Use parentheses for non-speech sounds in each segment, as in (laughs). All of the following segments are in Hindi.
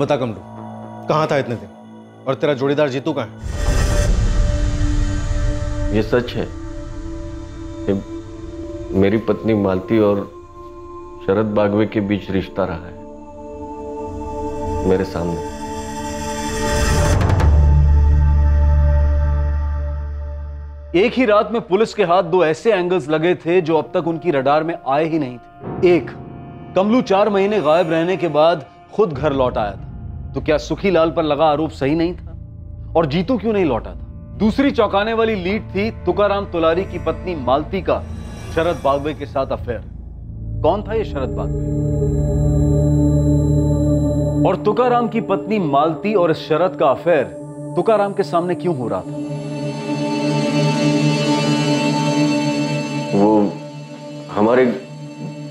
बता कमलू कहाँ था इतने दिन? और तेरा जोड़ीदार जीतू कहाँ है? ये सच है कि मेरी पत्नी मालती और शरद बागवे के बीच रिश्ता रहा है। मेरे सामने। एक ही रात में पुलिस के हाथ दो ऐसे एंगल्स लगे थे जो अब तक उनकी रडार में आए ही नहीं थे। एक कमलू चार महीने गायब रहने के बाद खुद घर लौट आया था। तो क्या सुखी लाल पर लगा आरोप सही नहीं था? और जीतू क्यों नहीं लौटा था? दूसरी चौंकाने वाली लीड थी तुकाराम तुलारी की पत्नी मालती का शरद बागवे के साथ अफेयर। कौन था ये शरद बागवे? और तुकाराम की पत्नी मालती और शरद का अफेयर तुकाराम के सामने क्यों हो रहा था? वो हमारे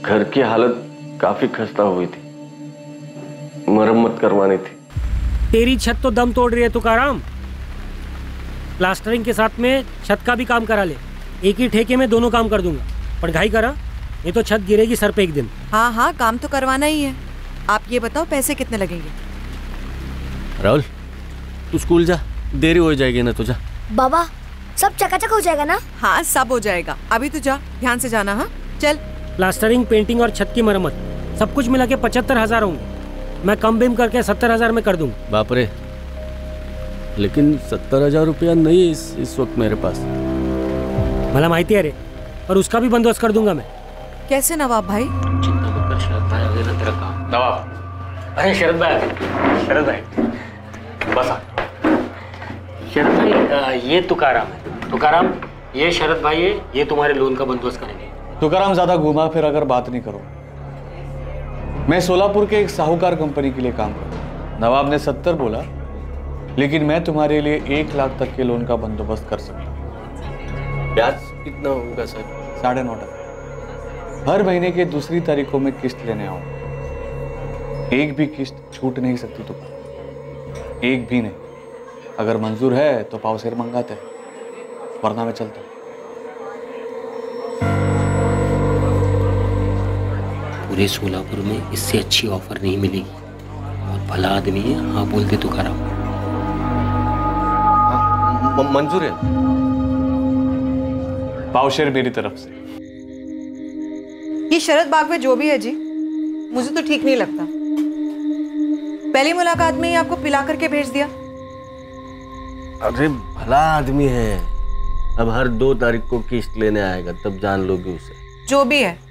घर की हालत काफ़ी खस्ता हुई थी। मरम्मत करवानी थी। तेरी छत तो दम तोड़ रही है तुकाराम। प्लास्टरिंग के साथ में छत का भी काम करा ले। एक ही ठेके में दोनों काम कर दूँगा। पर घाई करा ये तो छत गिरेगी सर पे एक दिन। हाँ हाँ काम तो करवाना ही है। आप ये बताओ पैसे कितने लगेंगे? राहुल तू स्कूल जा। देरी हो जाएगी ना तुझा। बाबा सब चकाचक हो जाएगा ना? हाँ सब हो जाएगा। अभी तो जा ध्यान से जाना हाँ? चल। प्लास्टरिंग पेंटिंग और छत की मरम्मत। सब कुछ मिला के पचहत्तर हज़ार होंगे। मैं कम बिम करके सत्तर हज़ार में कर दूँगा। बाप रे लेकिन सत्तर हज़ार रुपया नहीं इस इस वक्त मेरे पास। भला माहिती है रे और उसका भी बंदोबस्त कर दूँगा मैं। कैसे नवाब भाई? चिंता मत कर शरद भाई अगले ना तेरा काम नवाब। अरे शरद भाई। शरद भाई। बस। आ शरद भाई ये तुकाराम है। तुकाराम ये शरद भाई है ये तुम्हारे लोन का बंदोबस्त करेंगे। तुकाराम ज़्यादा घुमा फिर अगर बात नहीं करो। मैं सोलापुर के एक साहूकार कंपनी के लिए काम करता हूँ। नवाब ने सत्तर बोला लेकिन मैं तुम्हारे लिए एक लाख तक के लोन का बंदोबस्त कर सकता हूँ। ब्याज कितना होगा सर? साढ़े नौ टका। हर महीने के दूसरी तारीखों में किस्त लेने आऊँगा एक भी किस्त छूट नहीं सकती तुम। एक भी नहीं। अगर मंजूर है तो पाव शेर मंगाते वरना मैं चलता पूरे सोलापुर में इससे अच्छी ऑफ़र नहीं मिलेगी। और भला आदमी है हाँ बोल बोलते तुकाराम म- मंजूर है। पावशेर मेरी तरफ़ से। ये शरद बाग में जो भी है जी मुझे तो ठीक नहीं लगता। पहली मुलाकात में ही आपको पिला करके भेज दिया। अरे भला आदमी है। अब हर दो तारीख को किस्त लेने आएगा तब जान लोगे उसे। जो भी है।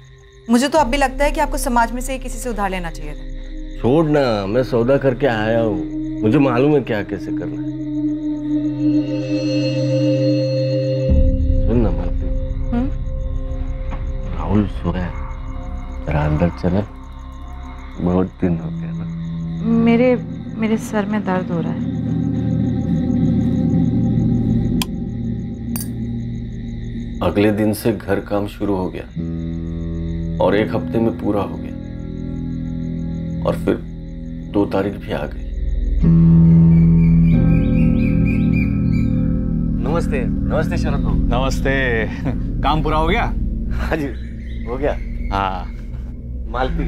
मुझे तो अब भी लगता है कि आपको समाज में से ही किसी से उधार लेना चाहिए था। छोड़ ना मैं सौदा करके आया हूँ। मुझे मालूम है क्या कैसे करना है। सुन ना मालती राहुल सोया जरा अंदर चले। बहुत दिन हो गया ना मेरे मेरे सर में दर्द हो रहा है। अगले दिन से घर काम शुरू हो गया। और एक हफ़्ते में पूरा हो गया। और फिर दो तारीख भी आ गई। नमस्ते नमस्ते शरद बाबू। नमस्ते। काम पूरा हो गया? हाँ जी हो गया। हाँ। मालती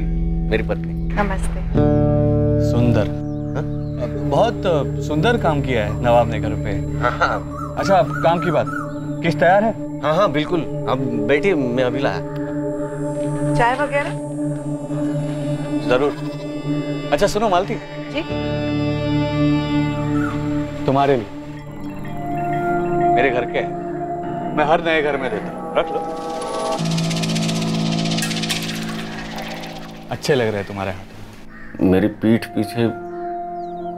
मेरी पत्नी। नमस्ते। सुंदर। बहुत सुंदर काम किया है नवाब ने घर पे। हाँ अच्छा अब काम की बात। किस तैयार है? हाँ हाँ बिल्कुल। अब बैठिए मैं अभी लाया। चाय वगैरह? ज़रूर। अच्छा सुनो मालती। जी। तुम्हारे लिए। मेरे घर के मैं हर नए घर में देता हूँ। रख लो। अच्छे लग रहे हैं तुम्हारे हाथ। मेरी पीठ पीछे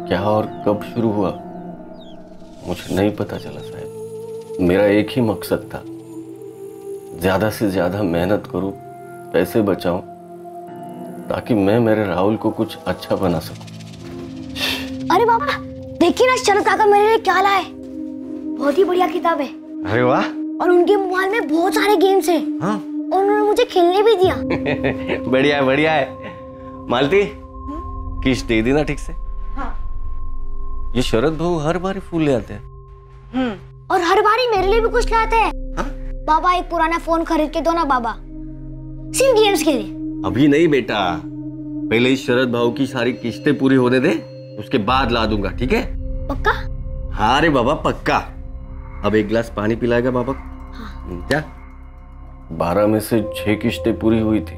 क्या और कब शुरू हुआ? मुझे नहीं पता चला साहब। मेरा एक ही मकसद था। ज़्यादा से ज़्यादा मेहनत करूँ पैसे बचाऊं ताकि मैं मेरे राहुल को कुछ अच्छा बना सकूँ। अरे बाबा देखिए ना शरद काका मेरे लिए क्या लाए। बहुत ही बढ़िया किताब है। अरे वाह। और उनके मोबाइल में बहुत सारे गेम्स हैं। हाँ। और उन्होंने मुझे खेलने भी दिया। (laughs) बढ़िया है बढ़िया है। मालती किस दे देना ठीक से? हाँ। ये शरद भाऊ हर बार फूल ले आते हैं। और हर बारी मेरे लिए भी कुछ लाते हैं। बाबा एक पुराना फ़ोन खरीद के दो ना बाबा। सिर्फ़ गेम्स के लिए। अभी नहीं बेटा। पहले इस शरद भाव की सारी किस्तें पूरी होने दे उसके बाद ला दूँगा ठीक है? पक्का? हाँ रे बाबा पक्का। अब एक गिलास पानी पिलाएगा बाबा। को? क्या बारह में से छह किस्तें पूरी हुई थी।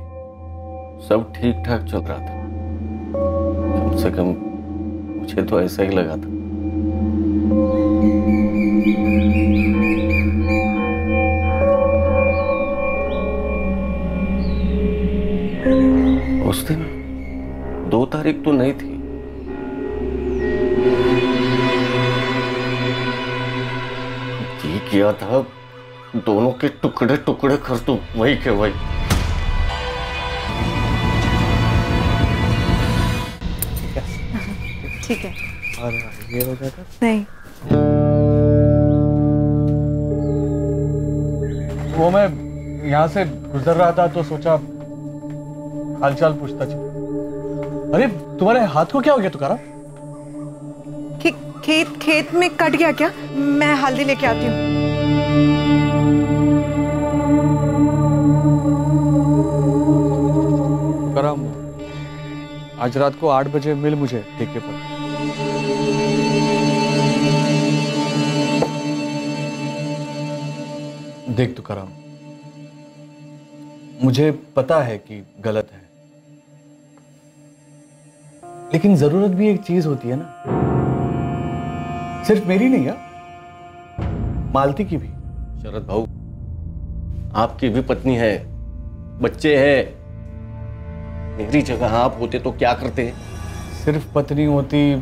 सब ठीक ठाक चल रहा था। कम से कम मुझे तो ऐसा ही लगा था। तारीख तो नहीं थी। जी किया था दोनों के टुकड़े टुकड़े कर दो वही के वही। ठीक है। और ये हो जाता नहीं। वो मैं यहाँ से गुजर रहा था तो सोचा हालचाल पूछता चल। अरे तुम्हारे हाथ को क्या हो गया तुकारा खे, खेत खेत में कट गया क्या? मैं हल्दी लेके आती हूँ। आज रात को आठ बजे मिल मुझे ठेके पर देख तुकाराम मुझे पता है कि गलत है। लेकिन ज़रूरत भी एक चीज़ होती है ना। सिर्फ़ मेरी नहीं है। मालती की भी। शरद भाऊ आपकी भी पत्नी है बच्चे हैं। मेरी जगह आप होते तो क्या करते? सिर्फ़ पत्नी होती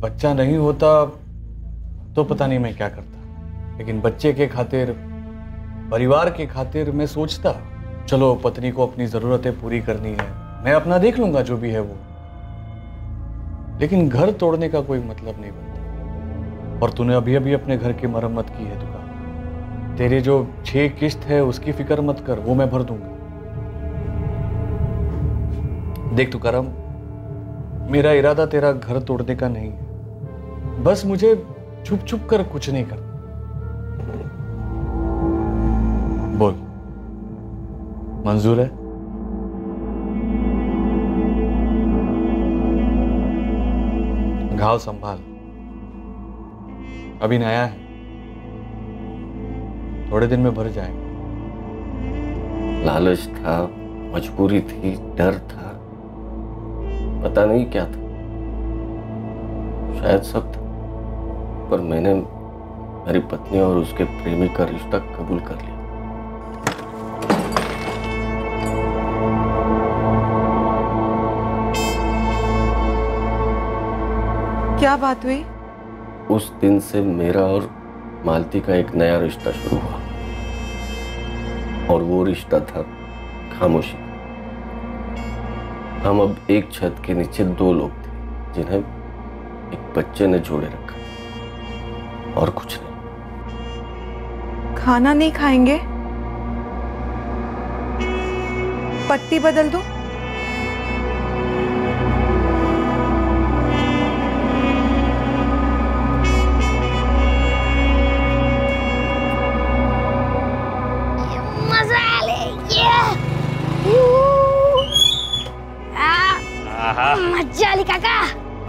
बच्चा नहीं होता तो पता नहीं मैं क्या करता। लेकिन बच्चे के खातिर परिवार के खातिर मैं सोचता चलो पत्नी को अपनी जरूरतें पूरी करनी है। मैं अपना देख लूँगा जो भी है वो। लेकिन घर तोड़ने का कोई मतलब नहीं बनता। और तूने अभी अभी अपने घर की मरम्मत की है दुकान। तेरे जो छह किस्त है, उसकी फ़िक्र मत कर, वो मैं भर दूँगा। देख तू करम, मेरा इरादा तेरा घर तोड़ने का नहीं है। बस मुझे छुप छुप कर कुछ नहीं करना। बोल। मंजूर है? घाव संभाल। अभी नया है। थोड़े दिन में भर जाएगा। लालच था, मजबूरी थी, डर था। पता नहीं क्या था। शायद सब था। पर मैंने मेरी पत्नी और उसके प्रेमी का रिश्ता कबूल कर लिया। क्या बात हुई? उस दिन से मेरा और मालती का एक नया रिश्ता शुरू हुआ। और वो रिश्ता था खामोशी। हम अब एक छत के नीचे दो लोग थे जिन्हें एक बच्चे ने जोड़े रखा। और कुछ नहीं। खाना नहीं खाएँगे? पट्टी बदल दो?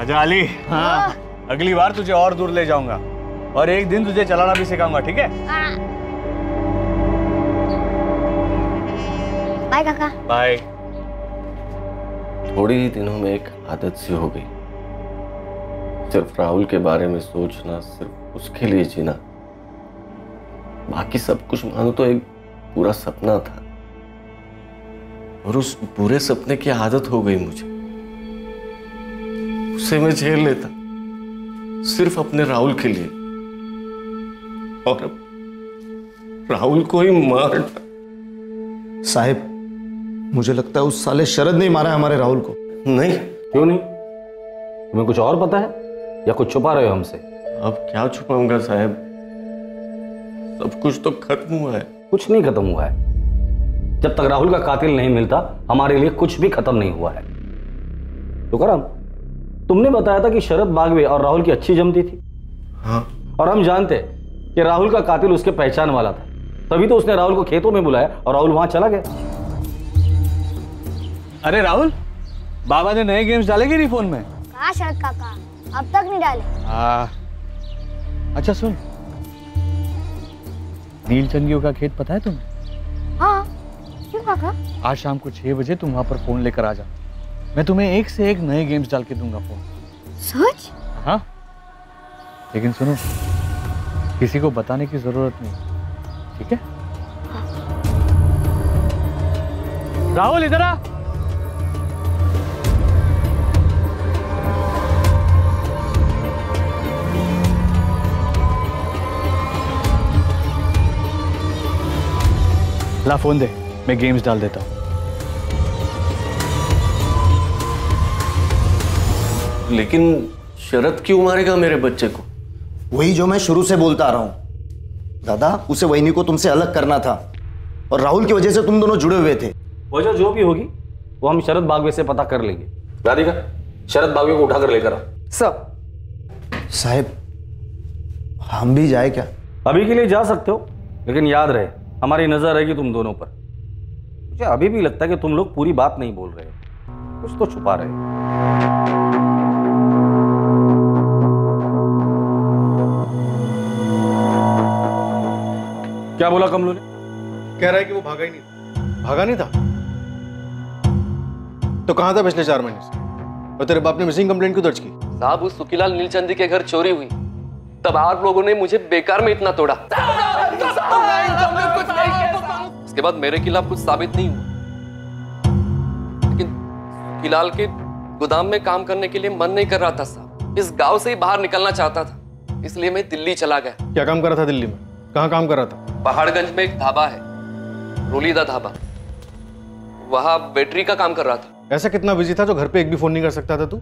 मज़ा आली हाँ। अगली बार तुझे और दूर ले जाऊँगा। और एक दिन तुझे चलाना भी सिखाऊँगा ठीक है? हाँ। बाय काका। बाय। थोड़े ही दिनों में एक आदत सी हो गई। सिर्फ़ राहुल के बारे में सोचना सिर्फ़ उसके लिए जीना। बाकी सब कुछ मानो तो एक पूरा सपना था। और उस पूरे सपने की आदत हो गई मुझे। उसे मैं झेल लेता। सिर्फ़ अपने राहुल के लिए। और अब राहुल को ही मार। साहिब मुझे लगता है उस साले शरद नहीं मारा है हमारे राहुल को। नहीं। क्यों नहीं? तुम्हें कुछ और पता है? या कुछ छुपा रहे हो हमसे? अब क्या छुपाऊँगा साहब? सब कुछ तो खत्म हुआ है। कुछ नहीं खत्म हुआ है। जब तक राहुल का कातिल नहीं मिलता हमारे लिए कुछ भी खत्म नहीं हुआ है। तो करम तुमने बताया था कि शरद बागवे और राहुल की अच्छी जमती थी। हाँ। और हम जानते कि राहुल का कातिल उसके पहचान वाला था। तभी तो उसने राहुल को खेतों में बुलाया और राहुल वहाँ चला गया। अरे राहुल बाबा ने नए गेम्स डाले कि नहीं फ़ोन में? कहा शरद काका? अब तक नहीं डाले। आ, अच्छा सुन। नीलचंदियों का खेत पता है तुम्हें? हाँ। क्यों काका? आज शाम को छह बजे तुम वहाँ पर फ़ोन लेकर आ जा मैं तुम्हें एक से एक नए गेम्स डाल के दूँगा फ़ोन सच? हाँ। लेकिन सुनो किसी को बताने की ज़रूरत नहीं ठीक है? राहुल इधर आ। ला फ़ोन दे मैं गेम्स डाल देता हूँ। लेकिन शरद क्यों मारेगा मेरे बच्चे को? वही जो मैं शुरू से बोलता आ रहा हूँ। दादा उसे वहीनी को तुमसे अलग करना था। और राहुल की वजह से तुम दोनों जुड़े हुए थे। वजह जो भी होगी वो हम शरद बागवे से पता कर लेंगे। राधिका शरद बागवे को उठाकर लेकर आओ। सर। साहब हम भी जाए क्या? अभी के लिए जा सकते हो लेकिन याद रहे हमारी नज़र रहेगी तुम दोनों पर। मुझे अभी भी लगता है कि तुम लोग पूरी बात नहीं बोल रहे हो। कुछ तो छुपा रहे हो। क्या बोला कमलू ने? कह रहा है कि वो भागा ही नहीं था। भागा नहीं था? तो कहाँ था पिछले चार महीने से? और तेरे बाप ने मिसिंग कंप्लेंट क्यों दर्ज की? साहब उस सुखीलाल नीलचंदी के घर चोरी हुई। तब आप लोगों ने मुझे बेकार में इतना तोड़ा। उसके बाद मेरे खिलाफ कुछ साबित नहीं हुआ। लेकिन सुखीलाल के गोदाम में काम करने के लिए मन नहीं कर रहा था साहब। इस गाँव से ही बाहर निकलना चाहता था। इसलिए मैं दिल्ली चला गया। क्या काम कर रहा था दिल्ली में? कहाँ काम कर रहा था? पहाड़गंज में एक ढाबा है रोलीदा ढाबा। वहाँ बैटरी का काम कर रहा था। ऐसा कितना बिज़ी था जो घर पे एक भी फ़ोन नहीं कर सकता था तू?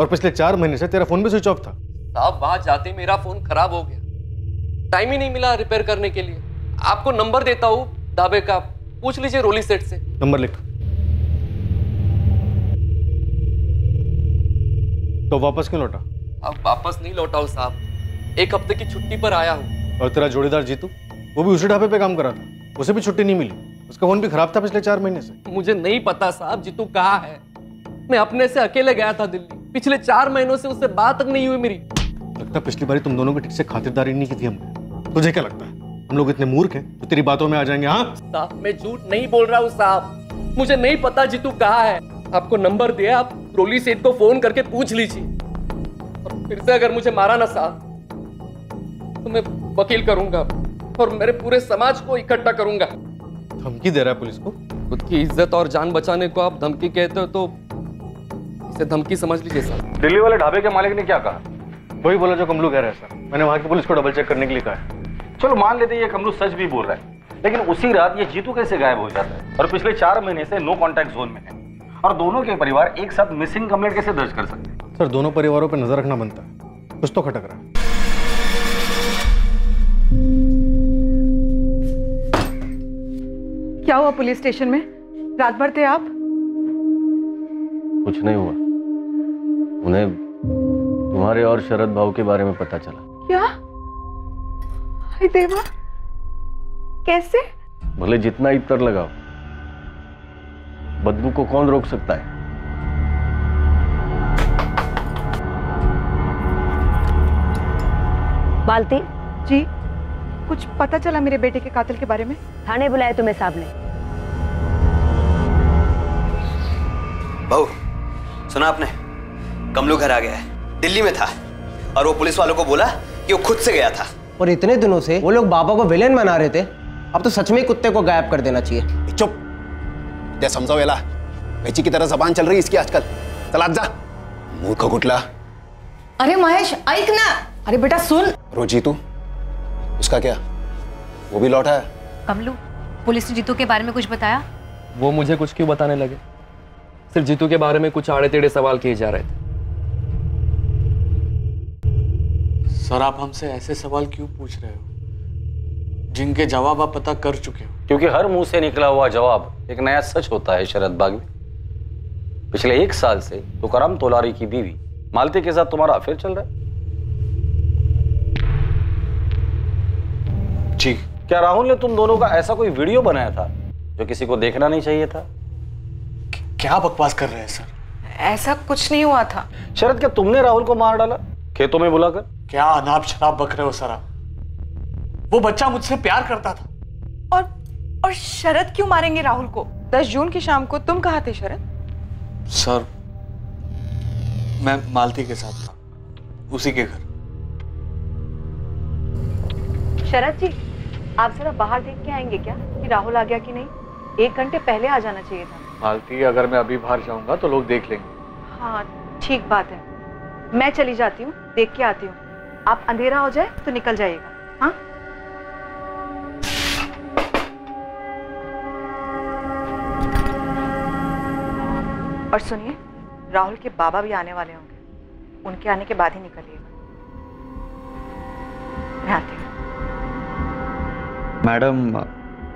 और पिछले चार महीने से तेरा फ़ोन भी स्विच ऑफ़ था। साहब वहाँ जाते मेरा फ़ोन खराब हो गया। टाइम ही नहीं मिला रिपेयर करने के लिए। आपको नंबर देता हूँ ढाबे का। पूछ लीजिए रोली सेट से। नंबर लिख। तो वापस क्यों लौटा? अब वापस नहीं लौटा हूँ साहब। एक हफ़्ते की छुट्टी पर आया हूँ। और तेरा जोड़ीदार जीतू वो भी उसी ढाबे पे काम कर रहा था। उसे भी छुट्टी नहीं मिली। उसका फ़ोन भी खराब था पिछले चार महीने से। मुझे नहीं पता साहब जीतू कहाँ है। मैं अपने से अकेले गया था दिल्ली। पिछले चार महीनों से उससे बात तक नहीं हुई मेरी। लगता पिछली बारी तुम दोनों की ठीक से खातिरदारी नहीं की थी हमने। तुझे क्या लगता है? हम लोग इतने मूर्ख हैं तो तेरी बातों में आ जाएँगे हाँ? साहब मैं झूठ नहीं बोल रहा हूँ साहब। मुझे नहीं पता जीतू कहाँ है। आपको नंबर दिया आप रोली सेठ को फ़ोन करके पूछ लीजिए। और फिर से अगर मुझे मारा ना साहब तो मैं वकील करूँगा और मेरे पूरे समाज को इकट्ठा करूँगा। धमकी दे रहा है पुलिस को? खुद की इज़्ज़त और जान बचाने को आप धमकी कहते हो तो इसे धमकी समझ लीजिए साहब दिल्ली वाले ढाबे के मालिक ने क्या कहा? वही बोला जो कमलू कह रहा है सर। मैंने वहाँ की पुलिस को डबल चेक करने के लिए कहा है। चलो मान लेते हैं ये कमरू सच भी बोल रहा है लेकिन उसी रात ये जीतू कैसे गायब हो जाता है? और पिछले चार महीने से नो कांटेक्ट जोन में है। और दोनों के परिवार एक साथ मिसिंग कंप्लेंट कैसे दर्ज कर सकते हैं। सर दोनों परिवारों पर नज़र रखना बनता है। कुछ तो खटक रहा है। क्या हुआ पुलिस स्टेशन में? रात भर थे आप? कुछ नहीं हुआ। उन्हें तुम्हारे और शरद भाव के बारे में पता चला। क्या? हाय देवा। कैसे? भले जितना इतर लगाओ बदबू को कौन रोक सकता है? बालती जी। कुछ पता चला मेरे बेटे के कातिल के बारे में? थाने बुलाए तुम्हें साहब ने। बहू सुना आपने? कमलू घर आ गया है। दिल्ली में था और वो पुलिस वालों को बोला कि वो खुद से गया था। और इतने दिनों से वो लोग बाबा को विलेन बना रहे थे। अब तो सच में कुत्ते को गायब कर देना चाहिए। चुप। जय समझो वेला बेची की तरह जबान चल रही है इसकी आजकल। आज जा। मूर्ख गुटला अरे महेश ऐक ना। अरे बेटा सुन। रोजी तू? उसका क्या? वो भी लौटा है? कमलू पुलिस ने जीतू के बारे में कुछ बताया? वो मुझे कुछ क्यों बताने लगे? सिर्फ़ जीतू के बारे में कुछ आड़े टेढ़े सवाल किए जा रहे थे। सर आप हमसे ऐसे सवाल क्यों पूछ रहे हो? जिनके जवाब आप पता कर चुके हो। क्योंकि हर मुँह से निकला हुआ जवाब एक नया सच होता है शरद बागवी। पिछले एक साल से तो तुकाराम तोलारी की बीवी मालती के साथ तुम्हारा अफेयर चल रहा है। जी। क्या राहुल ने तुम दोनों का ऐसा कोई वीडियो बनाया था जो किसी को देखना नहीं चाहिए था? क्या बकवास कर रहे हैं सर? ऐसा कुछ नहीं हुआ था। शरद क्या तुमने राहुल को मार डाला? खेतों में बुलाकर? क्या अनाप शराब बक रहे हो सर आप? वो बच्चा मुझसे प्यार करता था। और और शरद क्यों मारेंगे राहुल को? दस जून की शाम को तुम कहा थे शरद? सर मैं मालती के साथ था उसी के घर। शरद जी आप जरा बाहर देख के आएँगे क्या? कि राहुल आ गया कि नहीं? एक घंटे पहले आ जाना चाहिए था। मालती अगर मैं अभी बाहर जाऊँगा तो लोग देख लेंगे। हाँ ठीक बात है। मैं चली जाती हूँ देख के आती हूँ। आप अंधेरा हो जाए तो निकल जाइएगा। हाँ? और सुनिए राहुल के बाबा भी आने वाले होंगे। उनके आने के बाद ही निकलिएगा। मैं आती हूँ। मैडम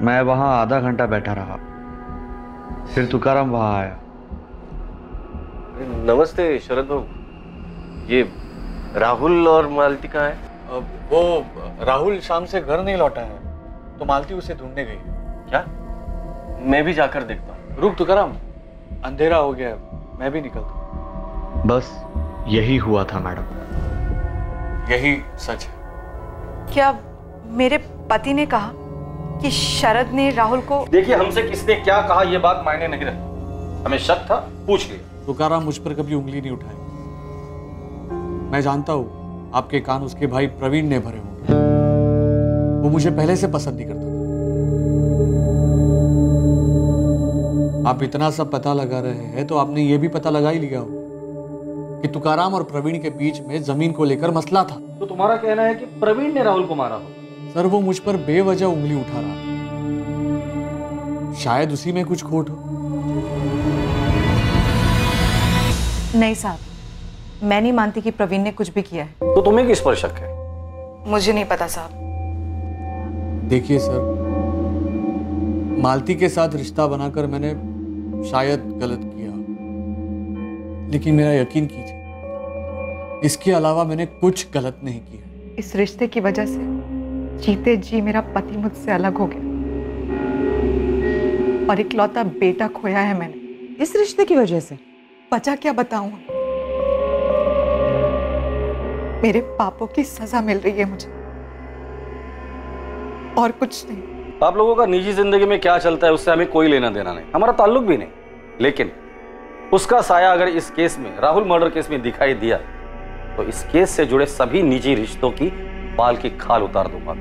मैं वहाँ आधा घंटा बैठा रहा। फिर तुकाराम वहाँ आया। नमस्ते शरद बाबू। ये राहुल और मालती कहाँ है? वो राहुल शाम से घर नहीं लौटा है तो मालती उसे ढूँढने गई। क्या? मैं भी जाकर देखता हूँ। रुक तुकाराम अंधेरा हो गया मैं भी निकलता बस यही हुआ था मैडम। यही सच है। क्या मेरे पति ने कहा? कि शरद ने राहुल को देखिए हमसे किसने क्या कहा यह बात मायने नहीं रखती। हमें शक था पूछ लिया। तुकाराम मुझ पर कभी उंगली नहीं उठाई। मैं जानता हूँ आपके कान उसके भाई प्रवीण ने भरे होंगे। वो मुझे पहले से पसंद नहीं करता था। आप इतना सब पता लगा रहे हैं तो आपने ये भी पता लगा ही लिया हो कि तुकाराम और प्रवीण के बीच में ज़मीन को लेकर मसला था। तो तुम्हारा कहना है कि प्रवीण ने राहुल को मारा हो? सर वो मुझ पर बेवजह उंगली उठा रहा शायद उसी में कुछ खोट हो। नहीं साहब मैं नहीं मानती कि प्रवीण ने कुछ भी किया है। तो तुम्हें किस पर शक है? मुझे नहीं पता साहब। देखिए सर मालती के साथ रिश्ता बनाकर मैंने शायद गलत किया। लेकिन मेरा यकीन कीजिए इसके अलावा मैंने कुछ गलत नहीं किया। इस रिश्ते की वजह से जीते जी मेरा पति मुझसे अलग हो गया। और इकलौता बेटा खोया है मैंने। इस रिश्ते की वजह से? बचा क्या बताऊँ? मेरे पापों की सजा मिल रही है मुझे। और कुछ नहीं। आप लोगों का निजी ज़िंदगी में क्या चलता है उससे हमें कोई लेना देना नहीं। हमारा ताल्लुक भी नहीं। लेकिन उसका साया अगर इस केस में राहुल मर्डर केस में दिखाई दिया तो इस केस से जुड़े सभी निजी रिश्तों की बाल की खाल उतार दूँगा।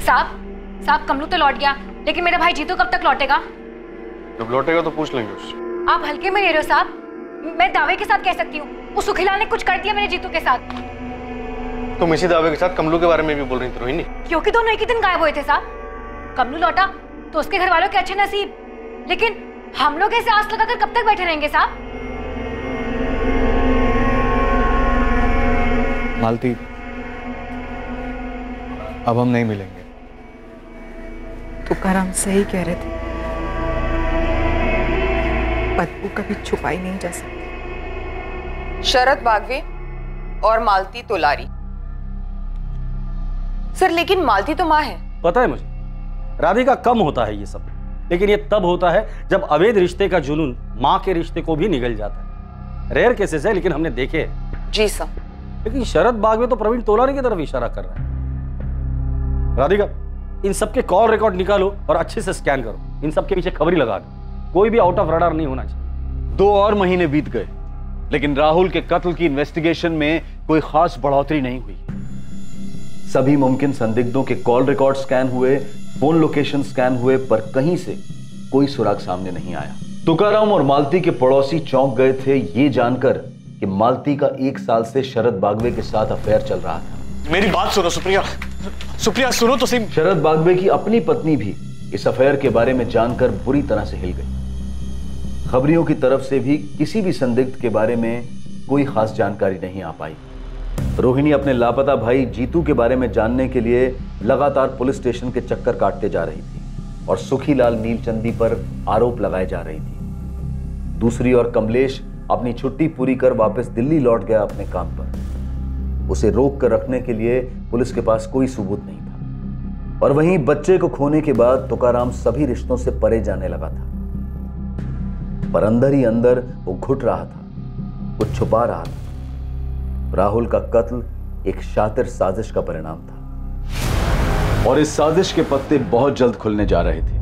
साहब साहब कमलू तो लौट गया लेकिन मेरा भाई जीतू कब तक लौटेगा? जब लौटेगा तो पूछ लेंगे उससे। आप हल्के में ले रहे हो साहब। मैं दावे के साथ कह सकती हूँ उस सुखीलाल ने कुछ कर दिया मेरे जीतू के साथ। तुम इसी दावे के साथ कमलू के बारे में भी बोल रही थी रोहिणी। क्योंकि दोनों एक ही दिन गायब हुए थे साहब। कमलू लौटा तो उसके घर वालों के अच्छे नसीब। लेकिन हम लोग ऐसे आस लगाकर कब तक बैठे रहेंगे साहब? मालती अब हम नहीं मिलेंगे। तुकाराम सही कह रहे थे। बदबू कभी छुपाई नहीं जा सकती। शरद बागवे और मालती तोलारी। सर लेकिन मालती तो माँ है। पता है मुझे राधिका कम होता है ये सब। लेकिन ये तब होता है जब अवैध रिश्ते का जुनून माँ के रिश्ते को भी निगल जाता है। रेयर केसेस है लेकिन हमने देखे जी सर। लेकिन शरद बाग में तो प्रवीण तोलारी की तरफ़ इशारा कर रहा है। राधिका इन सबके कॉल रिकॉर्ड निकालो और अच्छे से स्कैन करो। इन सबके पीछे खबरी लगा दो। कोई भी आउट ऑफ़ रडार नहीं होना चाहिए। दो और महीने बीत गए लेकिन राहुल के कत्ल की इन्वेस्टिगेशन में कोई खास बढ़ोतरी नहीं हुई। सभी मुमकिन संदिग्धों के कॉल रिकॉर्ड स्कैन हुए फ़ोन लोकेशन स्कैन हुए पर कहीं से कोई सुराग सामने नहीं आया। तुकाराम और मालती के पड़ोसी चौंक गए थे ये जानकर कि मालती का एक साल से शरद बागवे के साथ अफेयर चल रहा था। मेरी बात सुनो सुप्रिया। सुप्रिया, सुनो तो सही। शरद बागवे की अपनी पत्नी भी इस अफेयर के बारे में जानकर बुरी तरह से हिल गई। खबरियों की तरफ़ से भी किसी भी संदिग्ध के बारे में कोई खास जानकारी नहीं आ पाई। रोहिणी अपने लापता भाई जीतू के बारे में जानने के लिए लगातार पुलिस स्टेशन के चक्कर काटते जा रही थी और सुखीलाल नीलचंदी पर आरोप लगाए जा रही थी। दूसरी ओर कमलेश अपनी छुट्टी पूरी कर वापस दिल्ली लौट गया अपने काम पर। उसे रोक कर रखने के लिए पुलिस के पास कोई सबूत नहीं था। और वहीं बच्चे को खोने के बाद तुकाराम सभी रिश्तों से परे जाने लगा था। पर अंदर ही अंदर वो घुट रहा था, वो छुपा रहा था। राहुल का कत्ल एक शातिर साजिश का परिणाम था। और इस साजिश के पत्ते बहुत जल्द खुलने जा रहे थे।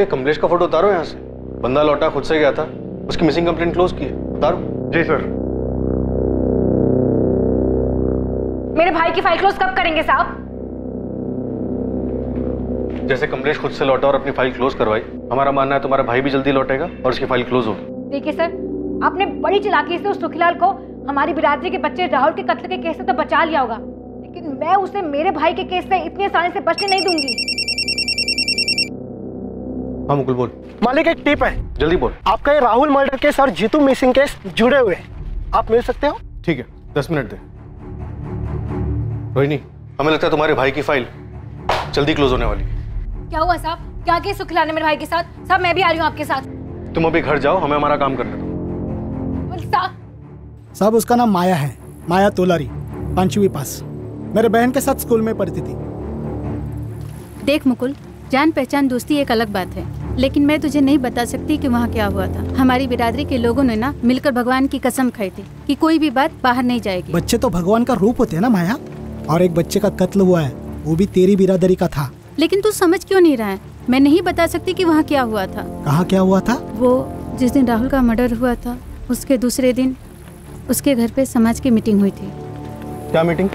अरे कमलेश का फ़ोटो उतारो यहाँ से। बंदा लौटा खुद से गया था। उसकी मिसिंग कंप्लेंट क्लोज की है। उतारो। जी सर मेरे भाई की फ़ाइल क्लोज कब करेंगे साहब? जैसे कमलेश खुद से लौटा और अपनी फ़ाइल क्लोज करवाई हमारा मानना है तुम्हारा भाई भी जल्दी लौटेगा और उसकी फ़ाइल क्लोज होगी। देखिए सर आपने बड़ी चालाकी से उस सुखीलाल को हमारी बिरादरी के बच्चे राहुल के कत्ल के केस से तो बचा लिया होगा। लेकिन मैं उसे मेरे भाई के केस से इतनी आसानी से बचने नहीं दूँगी। हाँ मुकुल बोल। मालिक एक टिप है। जल्दी बोल। आपका ये राहुल मर्डर केस और जीतू मिसिंग केस जुड़े हुए हैं। आप मिल सकते हो? ठीक है दस मिनट दे। रोहिणी हमें लगता है तुम्हारे भाई की फ़ाइल जल्दी क्लोज होने वाली है। क्या हुआ साहब? क्या किया सुखीलाल ने मेरे भाई के साथ? साहब मैं भी आ रही हूँ आपके साथ। तुम अभी घर जाओ हमें हमारा काम करने दो। साहब। साहब उसका नाम माया है। माया तोलारी पांचवी पास। मेरे बहन के साथ स्कूल में पढ़ती थी। देख मुकुल जान पहचान दोस्ती एक अलग बात है। लेकिन मैं तुझे नहीं बता सकती कि वहाँ क्या हुआ था। हमारी बिरादरी के लोगों ने ना मिलकर भगवान की कसम खाई थी कि कोई भी बात बाहर नहीं जाएगी। बच्चे तो भगवान का रूप होते हैं ना माया। और एक बच्चे का कत्ल हुआ है वो भी तेरी बिरादरी का था। लेकिन तू समझ क्यों नहीं रहा है? मैं नहीं बता सकती कि वहाँ क्या हुआ था। कहाँ क्या हुआ था? वो जिस दिन राहुल का मर्डर हुआ था उसके दूसरे दिन उसके घर पे समाज की मीटिंग हुई थी। क्या मीटिंग?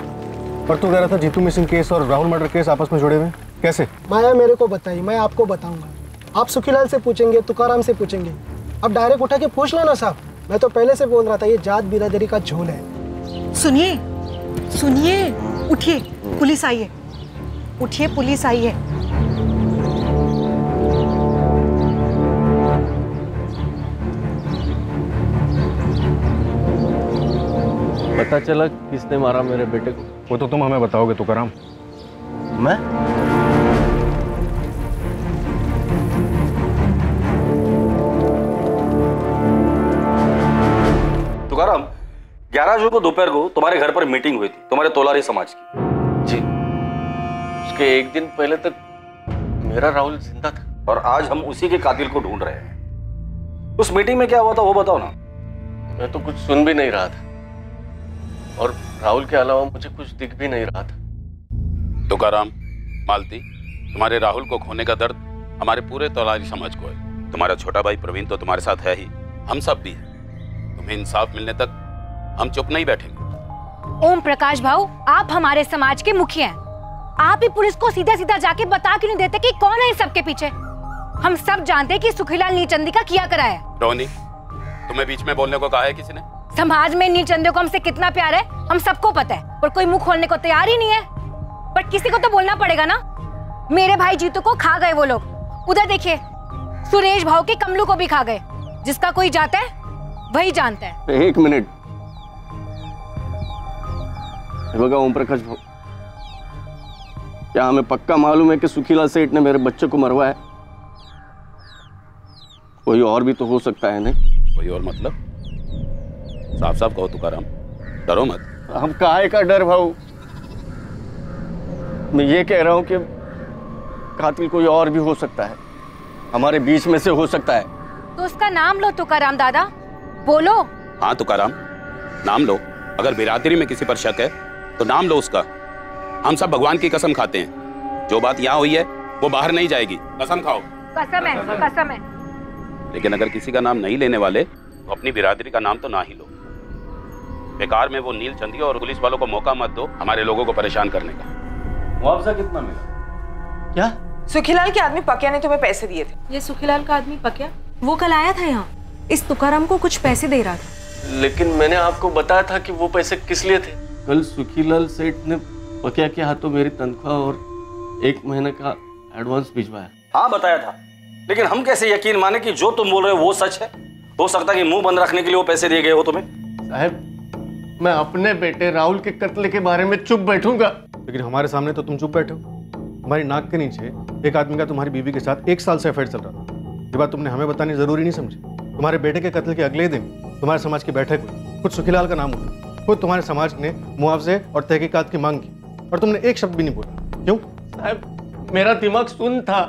पर तू कह रहा था जीतू मिसिंग केस और राहुल मर्डर केस आपस में जुड़े हुए कैसे? माया मेरे को बताई मैं आपको बताऊँगा। आप सुखीलाल से पूछेंगे तुकाराम से पूछेंगे। अब डायरेक्ट उठा के पूछ लो ना साहब। मैं तो पहले से बोल रहा था ये जात बिरादरी का झोल है। सुनिए सुनिए उठिए पुलिस आई है। उठिए पुलिस आई है। पता चला किसने मारा मेरे बेटे को? वो तो तुम हमें बताओगे तुकाराम। मैं? जून को दोपहर को तुम्हारे घर पर मीटिंग हुई थी तुम्हारे तोलारी समाज की। जी। उसके एक दिन पहले तक मेरा राहुल ज़िंदा था। और आज हम उसी के कातिल को ढूंढ रहे हैं। उस मीटिंग में क्या हुआ था वो बताओ ना। मैं तो कुछ सुन भी नहीं रहा था। और राहुल के अलावा मुझे कुछ दिख भी नहीं रहा था। तुकाराम मालती तुम्हारे राहुल को खोने का दर्द हमारे पूरे तोलारी समाज को है। तुम्हारा छोटा भाई प्रवीण तो तुम्हारे साथ है ही। हम सब भी हैं। तुम्हें इंसाफ मिलने तक हम चुप नहीं बैठेंगे। ओम प्रकाश भाऊ आप हमारे समाज के मुखिया हैं। आप ही पुलिस को सीधा सीधा जाके बता क्यों नहीं देते कि कौन है सबके पीछे? हम सब जानते हैं कि सुखीलाल नीचंदी का किया करा है। रोहनी तुम्हें बीच में बोलने को कहा है किसी ने? समाज में नीलचंदे को हमसे कितना प्यार है हम सबको पता है पर कोई मुँह खोलने को तैयार ही नहीं है। पर किसी को तो बोलना पड़ेगा ना? मेरे भाई जीतू को खा गए वो लोग। उधर देखिए सुरेश भाव के कमलू को भी खा गए। जिसका कोई जाता है वही जानता है। एक मिनिट हे बघा ओम प्रकाश भाऊ क्या हमें पक्का मालूम है कि सुखीलाल सेठ ने मेरे बच्चे को मरवाया कोई और भी तो हो सकता है नहीं? कोई और मतलब? साफ़ साफ़ कहो तुकाराम डरो मत। हम काहे का डर भाऊ? मैं ये कह रहा हूँ कि कातिल कोई और भी हो सकता है। हमारे बीच में से हो सकता है। तो उसका नाम लो तुकाराम दादा। बोलो। हाँ तुकाराम नाम लो। अगर बिरादरी में किसी पर शक है तो नाम लो उसका। हम सब भगवान की कसम खाते हैं। जो बात यहाँ हुई है वो बाहर नहीं जाएगी। कसम खाओ। कसम है कसम है। लेकिन अगर किसी का नाम नहीं लेने वाले तो अपनी बिरादरी का नाम तो ना ही लो। बेकार में वो नील चंदी और पुलिस वालों को मौका मत दो हमारे लोगों को परेशान करने का। मुआवजा कितना मिला? क्या? सुखीलाल के आदमी पकिया ने तुम्हें पैसे दिए थे। ये सुखीलाल का आदमी पकिया? वो कल आया था यहाँ। इस तुकाराम को कुछ पैसे दे रहा था। लेकिन मैंने आपको बताया था कि वो पैसे किस लिए थे। कल सुखीलाल सेठ ने पकिया के हाथों मेरी तनख्वाह और एक महीने का एडवांस भिजवाया। हाँ बताया था। लेकिन हम कैसे यकीन माने कि जो तुम बोल रहे हो वो सच है? हो सकता है कि मुँह बंद रखने के लिए वो पैसे दिए गए हो तुम्हें। साहब मैं अपने बेटे राहुल के कत्ल के बारे में चुप बैठूँगा। लेकिन हमारे सामने तो तुम चुप बैठे हो। हमारी नाक के नीचे एक आदमी का तुम्हारी बीवी के साथ एक साल से अफेयर चल रहा था। ये बात तुमने हमें बतानी ज़रूरी नहीं समझी। तुम्हारे बेटे के कत्ल के अगले दिन तुम्हारे समाज की बैठक हुई। खुद सुखीलाल का नाम उठा खुद तुम्हारे समाज ने मुआवजे और तहकीकात की मांग की और तुमने एक शब्द भी नहीं बोला। क्यों? साहब मेरा दिमाग सुन था।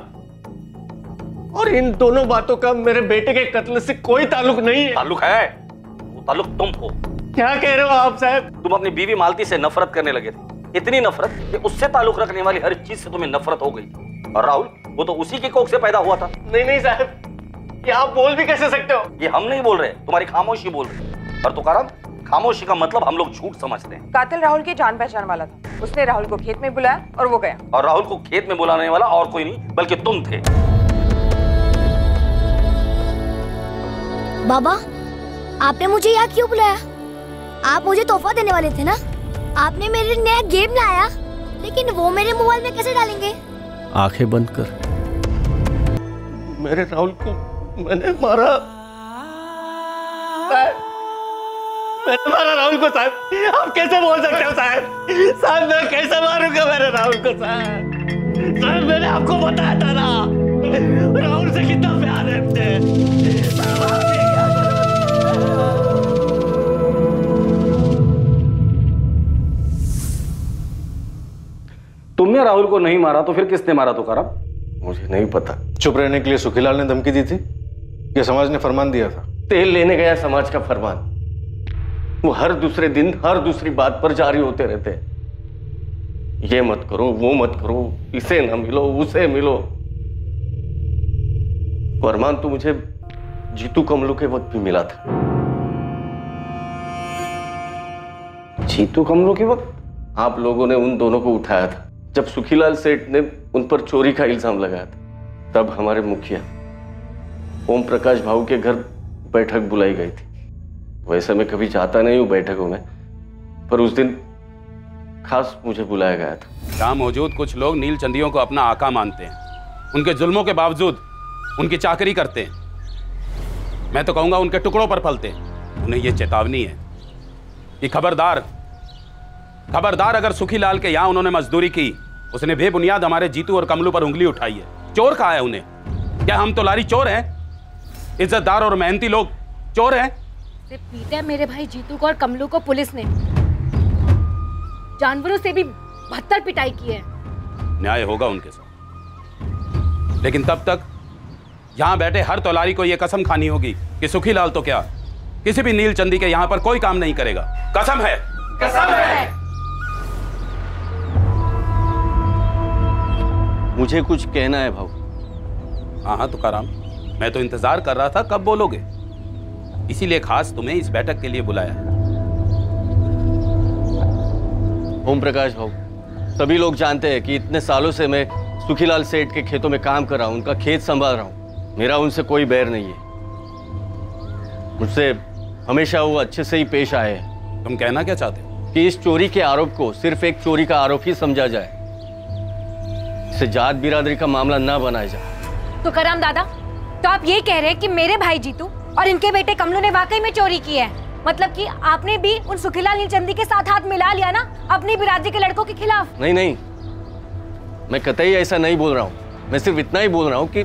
और इन दोनों बातों का मेरे बेटे के कत्ल से कोई ताल्लुक नहीं है। ताल्लुक है? वो ताल्लुक तुम हो। क्या कह रहे हो आप साहब? तुम अपनी बीवी मालती से नफरत करने लगे थे। इतनी नफरत कि उससे ताल्लुक रखने वाली हर चीज़ से तुम्हें नफरत हो गई और राहुल वो तो उसी की कोख से पैदा हुआ था। नहीं नहीं साहब। ये आप बोल भी कैसे सकते हो? ये हम नहीं बोल रहे तुम्हारी खामोशी बोल रही। और तुकाराम खामोशी का मतलब हम लोग झूठ समझते हैं। कातिल राहुल की जान पहचान वाला था। उसने राहुल को खेत में बुलाया और वो गया। और राहुल को खेत में बुलाने वाला और कोई नहीं बल्कि तुम थे। बाबा आपने मुझे यहाँ क्यों बुलाया? आप मुझे तोहफा देने वाले थे ना? आपने मेरे लिए नया गेम लाया लेकिन वो मेरे मोबाइल में कैसे डालेंगे? आँखें बंद कर। मेरे राहुल को मैंने मारा। साहब, मैंने मारा राहुल को साहब आप कैसे बोल सकते हो साहब? साहब मैं कैसे मारूँगा मेरे राहुल को साहब? साहब मैंने आपको बताया था ना राहुल से कितना प्यार है कर हो? तुमने राहुल को नहीं मारा तो फिर किसने मारा तुकाराम मुझे नहीं पता। चुप रहने के लिए सुखीलाल ने धमकी दी थी? या समाज ने फरमान दिया था। तेल लेने गया समाज का फरमान। वो हर दूसरे दिन हर दूसरी बात पर जारी होते रहते हैं। ये मत करो, वो मत करो, इसे ना मिलो, उसे मिलो। फरमान तो मुझे जीतू कमलू के वक्त भी मिला था। जीतू कमलू के वक्त? आप लोगों ने उन दोनों को उठाया था। जब सुखीलाल सेठ ने उन पर चोरी का इल्ज़ाम लगाया था, तब हमारे मुखिया ओम प्रकाश भाऊ के घर बैठक बुलाई गई थी। वैसे मैं कभी जाता नहीं हूँ बैठकों में, पर उस दिन खास मुझे बुलाया गया था। यहाँ मौजूद कुछ लोग नील चंदियों को अपना आका मानते हैं, उनके जुल्मों के बावजूद उनकी चाकरी करते हैं। मैं तो कहूँगा उनके टुकड़ों पर फलते उन्हें यह चेतावनी है कि खबरदार खबरदार अगर सुखीलाल के यहाँ उन्होंने मजदूरी की, उसने बेबुनियाद हमारे जीतू और कमलू पर उंगली उठाई है। चोर कहा है उन्हें। क्या हम तो लारी चोर हैं? इज्जतदार और मेहनती लोग चोर हैं? से पीटा है मेरे भाई जीतू को और कमलू को पुलिस ने। जानवरों से भी बहत्तर पिटाई की है। न्याय होगा उनके साथ। लेकिन तब तक यहाँ बैठे हर तोलारी को यह कसम खानी होगी कि सुखीलाल तो क्या? किसी भी नील चंदी के यहाँ पर कोई काम नहीं करेगा। कसम है। कसम है। मुझे कुछ कहना है भाऊ। हाँ हाँ तुकाराम। मैं तो इंतज़ार कर रहा था कब बोलोगे। इसीलिए खास तुम्हें इस बैठक के लिए बुलाया। है ओम प्रकाश भाऊ सभी लोग जानते हैं कि इतने सालों से मैं सुखीलाल सेठ के खेतों में काम कर रहा हूँ उनका खेत संभाल रहा हूँ। मेरा उनसे कोई बैर नहीं है। मुझसे हमेशा वो अच्छे से ही पेश आए हैं। तुम कहना क्या चाहते हो? कि इस चोरी के आरोप को सिर्फ़ एक चोरी का आरोप ही समझा जाए। इसे जात बिरादरी का मामला ना बनाया जाए। तो कराम दादा तो आप ये कह रहे हैं कि मेरे भाई जीतू और इनके बेटे कमलू ने वाकई में चोरी की है। मतलब कि आपने भी उन सुखीलाल नीलचंदी के साथ हाथ मिला लिया ना अपनी बिरादरी के लड़कों के खिलाफ। नहीं नहीं। मैं कतई ऐसा नहीं बोल रहा हूँ। मैं सिर्फ़ इतना ही बोल रहा हूँ कि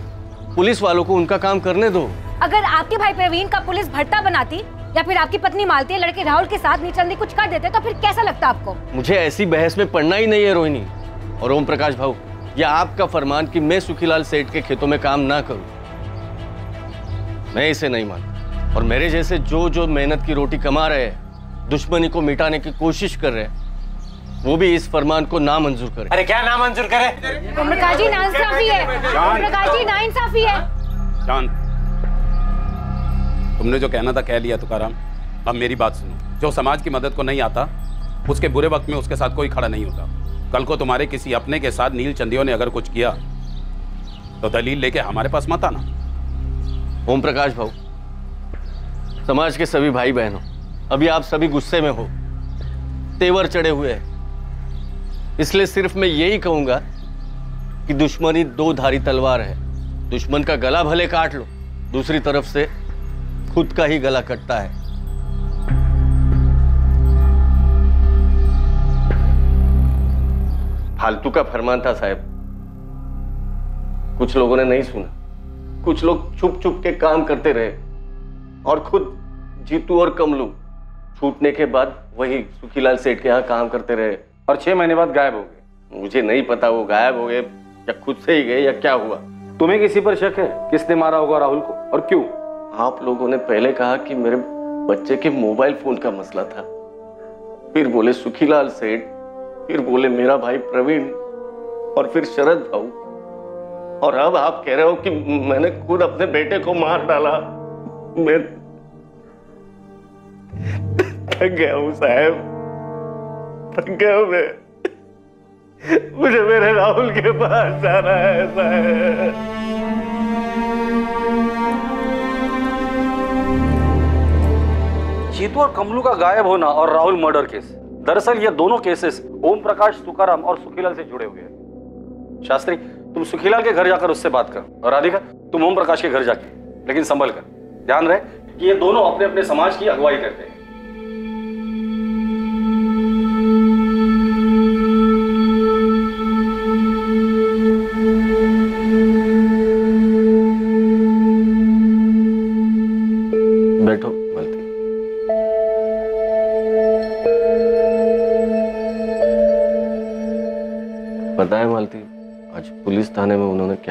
पुलिस वालों को उनका काम करने दो। अगर आपके भाई प्रवीण का पुलिस भट्टा बनाती या फिर आपकी पत्नी मालती है लड़के राहुल के साथ नीलचंदी कुछ कर देते तो फिर कैसा लगता आपको? मुझे ऐसी बहस में पढ़ना ही नहीं है रोहिणी और ओम प्रकाश भाऊ। यह आपका फरमान कि मैं सुखीलाल सेठ के खेतों में काम ना करूँ। मैं इसे नहीं मानता। और मेरे जैसे जो जो मेहनत की रोटी कमा रहे हैं दुश्मनी को मिटाने की कोशिश कर रहे हैं वो भी इस फरमान को ना मंजूर करें। अरे क्या ना मंजूर करे जी नाइंसाफी है। जी नाइंसाफी है। शांत। तुमने जो कहना था कह लिया तुकाराम। अब मेरी बात सुनो। जो समाज की मदद को नहीं आता उसके बुरे वक्त में उसके साथ कोई खड़ा नहीं होता। कल को तुम्हारे किसी अपने के साथ नील चंदियों ने अगर कुछ किया तो दलील लेके हमारे पास मत आना। ओम प्रकाश भाऊ, समाज के सभी भाई बहनों, अभी आप सभी गुस्से में हो, तेवर चढ़े हुए हैं। इसलिए सिर्फ़ मैं यही कहूँगा कि दुश्मनी दो धारी तलवार है। दुश्मन का गला भले काट लो, दूसरी तरफ़ से खुद का ही गला कटता है। फालतू का फरमान था साहब। कुछ लोगों ने नहीं सुना। कुछ लोग छुप छुप के काम करते रहे और खुद जीतू और कमलू छूटने के बाद वही सुखीलाल सेठ के यहाँ काम करते रहे और छह महीने बाद गायब हो गए। मुझे नहीं पता वो गायब हो गए या खुद से ही गए या क्या हुआ। तुम्हें किसी पर शक है? किसने मारा होगा राहुल को? और क्यों? आप लोगों ने पहले कहा कि मेरे बच्चे के मोबाइल फ़ोन का मसला था। फिर बोले सुखीलाल सेठ, फिर बोले मेरा भाई प्रवीण, और फिर शरद भाऊ। और अब आप कह रहे हो कि मैंने खुद अपने बेटे को मार डाला। मैं थक गया हूँ साहब। थक गया हूँ मैं। मुझे मेरे राहुल के पास जाना है साहब। जीतू और कमलू का गायब होना और राहुल मर्डर केस दरअसल ये दोनों केसेस ओम प्रकाश तुकाराम और सुखीलाल से जुड़े हुए हैं। शास्त्री तुम सुखीलाल के घर जाकर उससे बात करो। और राधिका, तुम ओम प्रकाश के घर जाके, लेकिन संभल कर। ध्यान रहे कि ये दोनों अपने अपने समाज की अगुवाई करते हैं।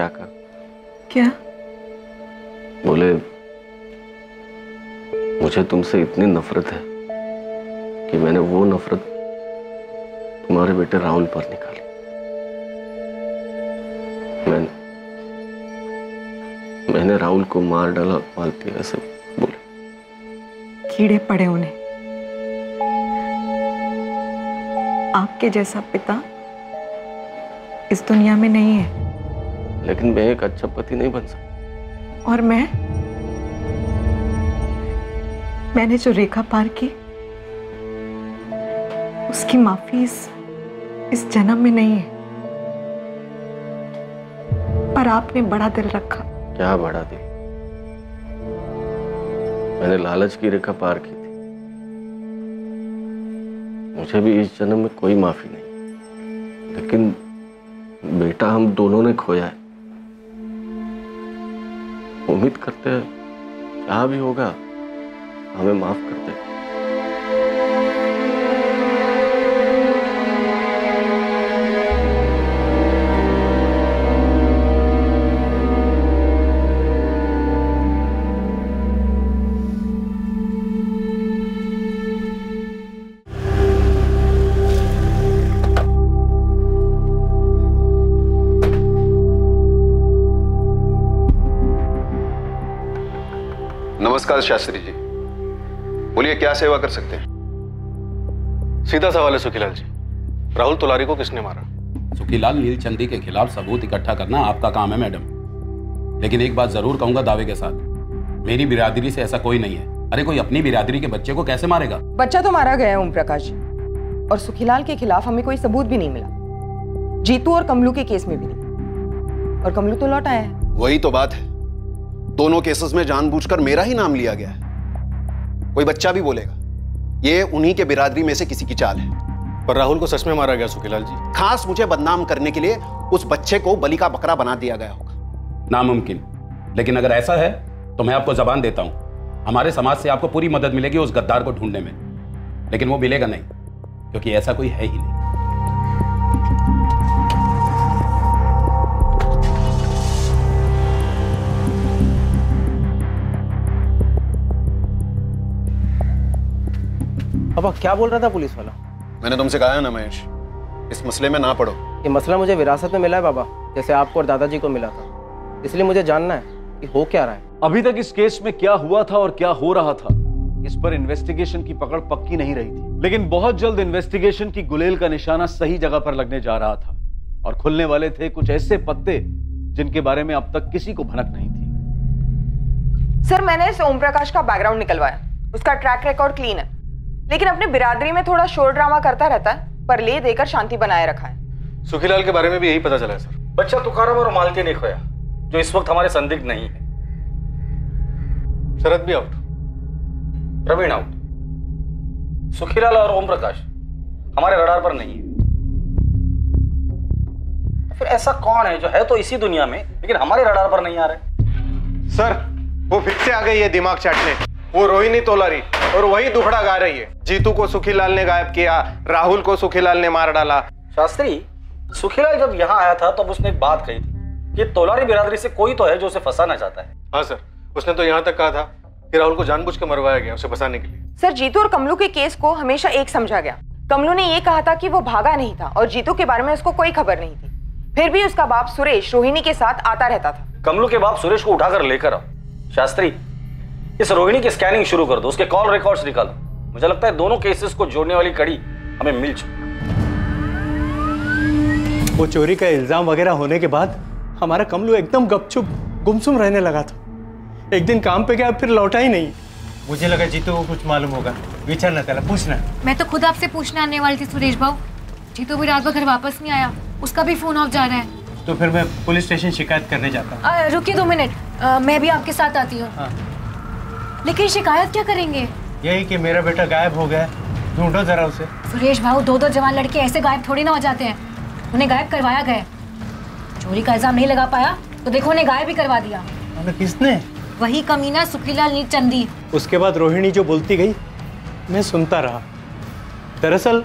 क्या कहा क्या? बोले मुझे तुमसे इतनी नफरत है कि मैंने वो नफरत तुम्हारे बेटे राहुल पर निकाली। मैंने मैंने राहुल को मार डाला मालती ऐसे बोले। कीड़े पड़े उन्हें। आपके जैसा पिता इस दुनिया में नहीं है। लेकिन मैं एक अच्छा पति नहीं बन सकता। और मैं? मैंने जो रेखा पार की उसकी माफ़ी इस इस जन्म में नहीं है। पर आपने बड़ा दिल रखा। क्या बड़ा दिल? मैंने लालच की रेखा पार की थी। मुझे भी इस जन्म में कोई माफ़ी नहीं। लेकिन बेटा हम दोनों ने खोया है। उम्मीद करते हैं जहाँ भी होगा हमें माफ़ करते दे। नमस्कार शास्त्री जी बोलिए क्या सेवा कर सकते हैं? सीधा सवाल है सुखीलाल जी। राहुल तुलारी को किसने मारा? सुखीलाल नीलचंदी के खिलाफ सबूत इकट्ठा करना आपका काम है मैडम। लेकिन एक बात ज़रूर कहूँगा दावे के साथ। मेरी बिरादरी से ऐसा कोई नहीं है। अरे कोई अपनी बिरादरी के बच्चे को कैसे मारेगा? बच्चा तो मारा गया है ओम प्रकाश जी। और सुखीलाल के खिलाफ हमें कोई सबूत भी नहीं मिला। जीतू और कमलू के केस में भी नहीं। और कमलू तो लौट आया है। वही तो बात है। दोनों केसेस में जानबूझकर मेरा ही नाम लिया गया है। कोई बच्चा भी बोलेगा ये उन्हीं के बिरादरी में से किसी की चाल है। पर राहुल को सच में मारा गया सुखीलाल जी। खास मुझे बदनाम करने के लिए उस बच्चे को बलि का बकरा बना दिया गया होगा। नामुमकिन। लेकिन अगर ऐसा है तो मैं आपको जबान देता हूँ। हमारे समाज से आपको पूरी मदद मिलेगी उस गद्दार को ढूँढने में। लेकिन वो मिलेगा नहीं क्योंकि ऐसा कोई है ही नहीं। पापा क्या बोल रहा था पुलिस वाला? मैंने तुमसे कहा है ना महेश इस मसले में ना पड़ो ये मसला मुझे विरासत में मिला है बाबा जैसे आपको और दादाजी को मिला था। इसलिए मुझे जानना है कि हो क्या रहा है। अभी तक इस केस में क्या हुआ था और क्या हो रहा था इस पर इन्वेस्टिगेशन की पकड़ पक्की नहीं रही थी। लेकिन बहुत जल्द इन्वेस्टिगेशन की गुलेल का निशाना सही जगह पर लगने जा रहा था और खुलने वाले थे कुछ ऐसे पत्ते जिनके बारे में अब तक किसी को भनक नहीं थी। सर मैंने इस ओम प्रकाश का बैकग्राउंड निकलवाया। उसका ट्रैक रिकॉर्ड क्लीन है। लेकिन अपनी बिरादरी में थोड़ा शोर ड्रामा करता रहता है पर ले देकर शांति बनाए रखा है। सुखीलाल के बारे में भी यही पता चला है सर। बच्चा तुकाराम और मालती ने खोया जो इस वक्त हमारे संदिग्ध नहीं है। शरद भी आउट प्रवीण आउट सुखीलाल और ओम प्रकाश हमारे रडार पर नहीं है। फिर ऐसा कौन है जो है तो इसी दुनिया में लेकिन हमारे रडार पर नहीं आ रहे सर वो फिर से आ गई है दिमाग चाटने। वो रोहिणी तोलारी और वही दुखड़ा गा रही है। जीतू को सुखीलाल ने गायब किया राहुल को सुखीलाल ने मार डाला। शास्त्री सुखीलाल जब यहाँ आया था तब उसने एक बात कही थी कि तोलारी बिरादरी से कोई तो है जो उसे फंसाना चाहता है। हाँ सर उसने तो यहाँ तक कहा था कि राहुल को जानबूझ के मरवाया गया उसे फंसाने के लिए। सर जीतू और कमलू के केस को हमेशा एक समझा गया। कमलू ने ये कहा था कि वो भागा नहीं था और जीतू के बारे में उसको कोई खबर नहीं थी। फिर भी उसका बाप सुरेश रोहिणी के साथ आता रहता था। कमलू के बाप सुरेश को उठाकर लेकर आओ। शास्त्री इस रोहिणी की स्कैनिंग शुरू कर दो उसके कॉल रिकॉर्ड्स निकालो मुझे लगता है दोनों केसेस को जोड़ने वाली कड़ी हमें मिल चुकी वो चोरी का इल्ज़ाम वगैरह होने के बाद हमारा कमलू एकदम गपचुप गुमसुम रहने लगा था। एक दिन काम पे गया फिर लौटा ही नहीं। मुझे लगा जीतू को कुछ मालूम होगा। विचारना त्याला पूछना। मैं तो खुद आपसे पूछने आने वाली थी सुरेश भाऊ। जीतू भी रात भर घर वापस नहीं आया। उसका भी फ़ोन ऑफ़ जा रहा है। तो फिर मैं पुलिस स्टेशन शिकायत करने जाता हूँ। आ, रुकिए दो मिनट। आ, मैं भी आपके साथ आती हूँ। हाँ। लेकिन शिकायत क्या करेंगे? यही कि मेरा बेटा गायब हो गया ढूंढो जरा उसे। सुरेश भाऊ दो दो जवान लड़के ऐसे गायब थोड़ी ना हो जाते हैं। उन्हें गायब करवाया गया चोरी का इल्ज़ाम नहीं लगा पाया तो देखो उन्हें गायब ही करवा दिया। किसने? वही कमीना सुखीलाल नील चंदी। उसके बाद रोहिणी जो बोलती गई मैं सुनता रहा। दरअसल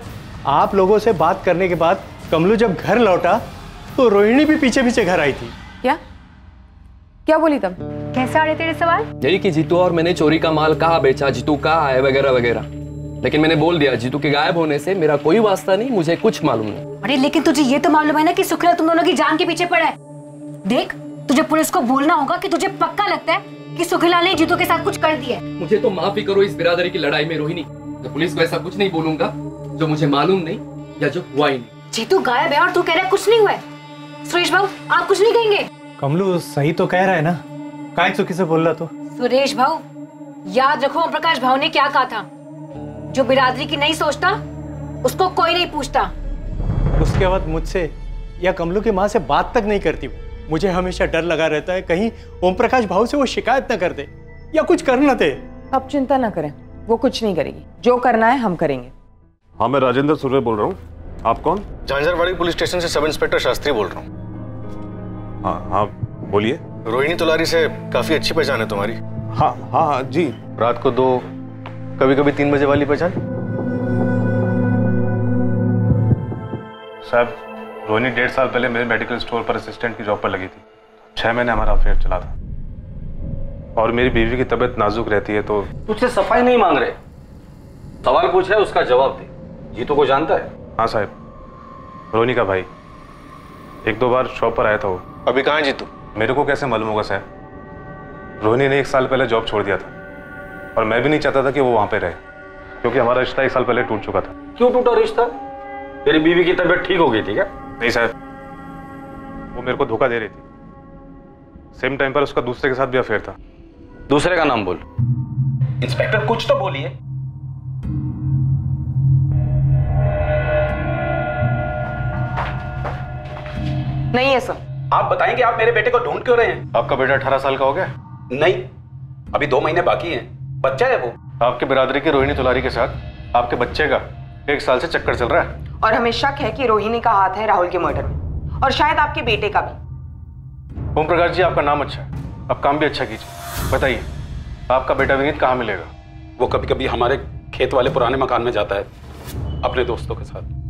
आप लोगों से बात करने के बाद कमलू जब घर लौटा तो रोहिणी भी पीछे पीछे घर आई थी। क्या? क्या बोली तब कैसे आ रहे तेरे सवाल? यही कि जीतू और मैंने चोरी का माल कहा बेचा जीतू कहा है वगैरह वगैरह। लेकिन मैंने बोल दिया जीतू के गायब होने से मेरा कोई वास्ता नहीं मुझे कुछ मालूम नहीं। अरे लेकिन तुझे ये तो मालूम है ना कि सुखीलाल तुम दोनों की जान के पीछे पड़ा है। देख तुझे पुलिस को बोलना होगा कि तुझे पक्का लगता है कि सुखीलाल ने जीतू के साथ कुछ कर दिया मुझे तो माफ़ी करो इस बिरादरी की लड़ाई में रोहिणी। तो पुलिस को ऐसा कुछ नहीं बोलूँगा जो मुझे मालूम नहीं या जो हुआ ही नहीं। जीतू गायब है और तू कह रहा है कुछ नहीं हुआ है। सुरेश भाऊ आप कुछ नहीं कहेंगे? कमलू सही तो कह रहा है ना। काय चुकी से बोल रहा तो? सुरेश भाऊ याद रखो ओम प्रकाश भाव ने क्या कहा था? जो बिरादरी की नहीं सोचता उसको कोई नहीं पूछता। उसके बाद मुझसे या कमलू की माँ से बात तक नहीं करती मुझे हमेशा डर लगा रहता है कहीं ओम प्रकाश भाव से वो शिकायत न कर दे या कुछ कर न दे। अब चिंता ना करें वो कुछ नहीं करेगी। जो करना है हम करेंगे। हाँ मैं राजेंद्र सुर्वे बोल रहा हूँ। आप कौन? झांझरवाड़ी पुलिस स्टेशन से सब इंस्पेक्टर शास्त्री बोल रहा हूँ। हाँ हाँ बोलिए। रोहिणी तुलारी से काफ़ी अच्छी पहचान है तुम्हारी। हाँ हाँ हाँ जी। रात को दो कभी कभी तीन बजे वाली पहचान? साहब रोहिणी डेढ़ साल पहले मेरे मेडिकल स्टोर पर असिस्टेंट की जॉब पर लगी थी। छह महीने हमारा अफेयर चला था। और मेरी बीवी की तबीयत नाजुक रहती है तो तुझसे सफ़ाई नहीं मांग रहे। सवाल पूछ है उसका जवाब दे। तो को जानता है? हाँ साहब। रोहिणी का भाई। एक दो बार शॉप पर आया था वो। अभी कहाँ है जीतू मेरे को कैसे मालूम होगा साहब रोहिणी ने एक साल पहले जॉब छोड़ दिया था और मैं भी नहीं चाहता था कि वो वहाँ पे रहे क्योंकि हमारा रिश्ता एक साल पहले टूट चुका था। क्यों टूटा रिश्ता? तेरी बीवी की तबीयत ठीक हो गई थी क्या? नहीं साहब वो मेरे को धोखा दे रही थी। सेम टाइम पर उसका दूसरे के साथ भी अफेयर था। दूसरे का नाम बोल। इंस्पेक्टर कुछ तो बोलिए। नहीं है सर। आप बताएँगे आप मेरे बेटे को ढूंढ क्यों रहे हैं? आपका बेटा अठारह साल का हो गया? नहीं। अभी दो महीने बाकी हैं। बच्चा है वो। आपके बिरादरी की रोहिणी तुलारी के साथ? आपके बच्चे का? एक साल से चक्कर चल रहा है। और हमें शक है कि रोहिणी का हाथ है राहुल के मर्डर में। और शायद आपके बेटे का भी। ओम प्रकाश जी आपका नाम अच्छा है। आप काम भी अच्छा कीजिए। बताइए आपका बेटा विनीत कहाँ मिलेगा? वो कभी कभी हमारे खेत वाले पुराने मकान में जाता है अपने दोस्तों के साथ।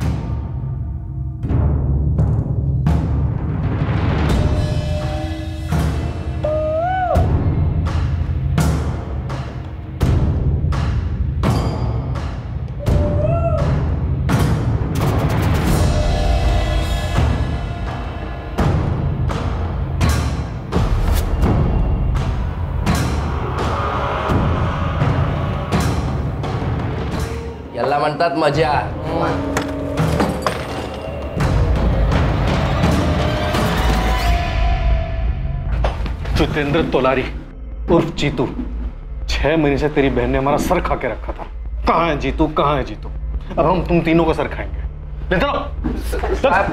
म्हणतात मज़ा जितेंद्र तोलारी उर्फ़ जीतू छह महीने से तेरी बहन ने हमारा सर खा के रखा था। कहाँ है जीतू? कहाँ है जीतू? अब हम तुम तीनों का सर खाएँगे। ले चलो। साहब